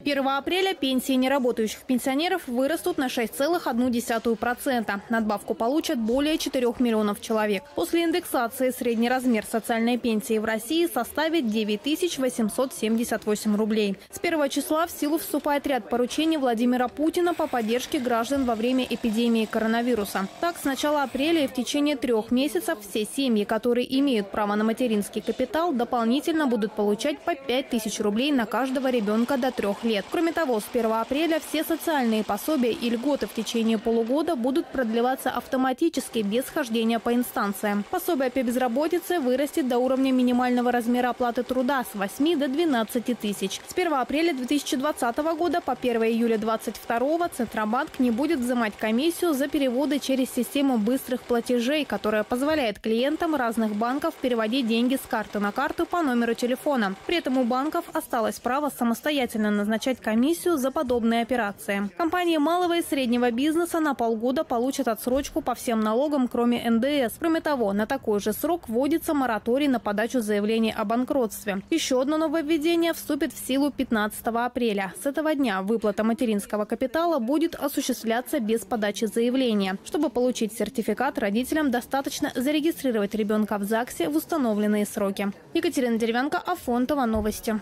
1 апреля пенсии неработающих пенсионеров вырастут на 6,1%. Надбавку получат более 4 миллионов человек. После индексации средний размер социальной пенсии в России составит 9 878 рублей. С 1 числа в силу вступает ряд поручений Владимира Путина по поддержке граждан во время эпидемии коронавируса. Так, с начала апреля и в течение трех месяцев все семьи, которые имеют право на материнский капитал, дополнительно будут получать по 5 тысяч рублей на каждого ребенка до трех лет лет. Кроме того, с 1 апреля все социальные пособия и льготы в течение полугода будут продлеваться автоматически без хождения по инстанциям. Пособие по безработице вырастет до уровня минимального размера оплаты труда с 8 до 12 тысяч. С 1 апреля 2020 года по 1 июля 2022 Центробанк не будет взимать комиссию за переводы через систему быстрых платежей, которая позволяет клиентам разных банков переводить деньги с карты на карту по номеру телефона. При этом у банков осталось право самостоятельно назначать назначать комиссию за подобные операции. Компании малого и среднего бизнеса на полгода получат отсрочку по всем налогам, кроме НДС. Кроме того, на такой же срок вводится мораторий на подачу заявлений о банкротстве. Еще одно нововведение вступит в силу 15 апреля. С этого дня выплата материнского капитала будет осуществляться без подачи заявления. Чтобы получить сертификат, родителям достаточно зарегистрировать ребенка в ЗАГСе в установленные сроки. Екатерина Деревянко, Афонтова, Новости.